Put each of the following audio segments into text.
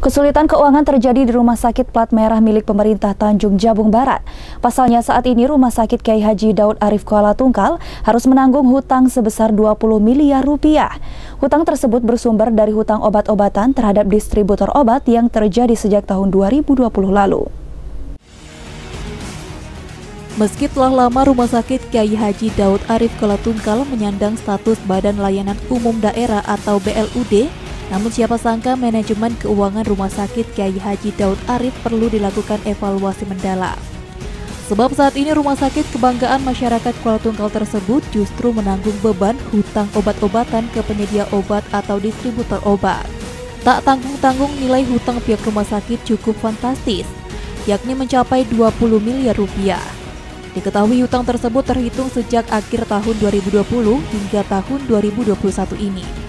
Kesulitan keuangan terjadi di Rumah Sakit Plat Merah milik pemerintah Tanjung Jabung Barat. Pasalnya saat ini Rumah Sakit Kiai Haji Daud Arif Kuala Tungkal harus menanggung hutang sebesar 20 miliar rupiah. Hutang tersebut bersumber dari hutang obat-obatan terhadap distributor obat yang terjadi sejak tahun 2020 lalu. Meski telah lama Rumah Sakit Kiai Haji Daud Arif Kuala Tungkal menyandang status Badan Layanan Umum Daerah atau BLUD, namun siapa sangka manajemen keuangan Rumah Sakit Kiai Haji Daud Arif perlu dilakukan evaluasi mendalam. Sebab saat ini rumah sakit kebanggaan masyarakat Kuala Tungkal tersebut justru menanggung beban hutang obat-obatan ke penyedia obat atau distributor obat. Tak tanggung-tanggung nilai hutang pihak rumah sakit cukup fantastis, yakni mencapai 20 miliar rupiah. Diketahui hutang tersebut terhitung sejak akhir tahun 2020 hingga tahun 2021 ini.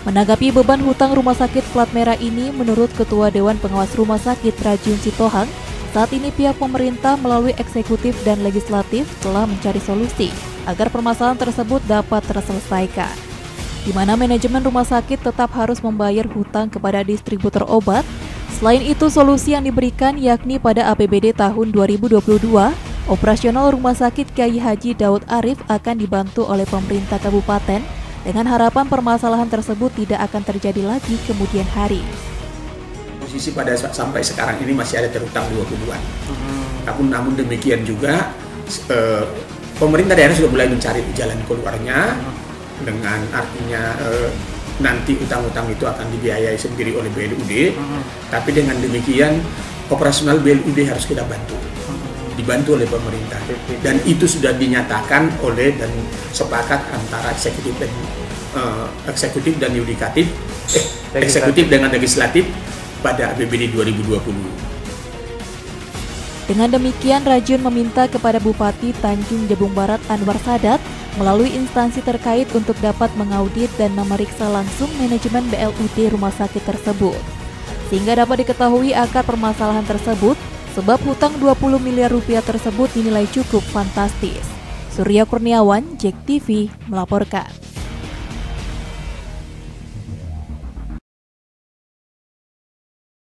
Menanggapi beban hutang rumah sakit plat merah ini, menurut Ketua Dewan Pengawas Rumah Sakit Rajun Sitohang, saat ini pihak pemerintah melalui eksekutif dan legislatif telah mencari solusi agar permasalahan tersebut dapat terselesaikan. Di mana manajemen rumah sakit tetap harus membayar hutang kepada distributor obat. Selain itu, solusi yang diberikan yakni pada APBD tahun 2022, operasional rumah sakit Kiai Haji Daud Arif akan dibantu oleh pemerintah kabupaten dengan harapan permasalahan tersebut tidak akan terjadi lagi kemudian hari. Posisi pada sampai sekarang ini masih ada terutang 20-an. Hmm. Namun, namun demikian juga eh, pemerintah daerah sudah mulai mencari jalan keluarnya hmm. dengan artinya eh, nanti utang-utang itu akan dibiayai sendiri oleh BLUD. Hmm. Tapi dengan demikian operasional BLUD harus kita bantu dibantu oleh pemerintah dan itu sudah dinyatakan oleh dan sepakat antara eksekutif dan uh, eksekutif dan yudikatif eh, eksekutif dengan legislatif pada APBD 2020. Dengan demikian, Rajun meminta kepada Bupati Tanjung Jabung Barat Anwar Sadat melalui instansi terkait untuk dapat mengaudit dan memeriksa langsung manajemen BLUD rumah sakit tersebut. Sehingga dapat diketahui akar permasalahan tersebut Sebab hutang 20 miliar rupiah tersebut dinilai cukup fantastis. Surya Kurniawan, Jack TV, melaporkan.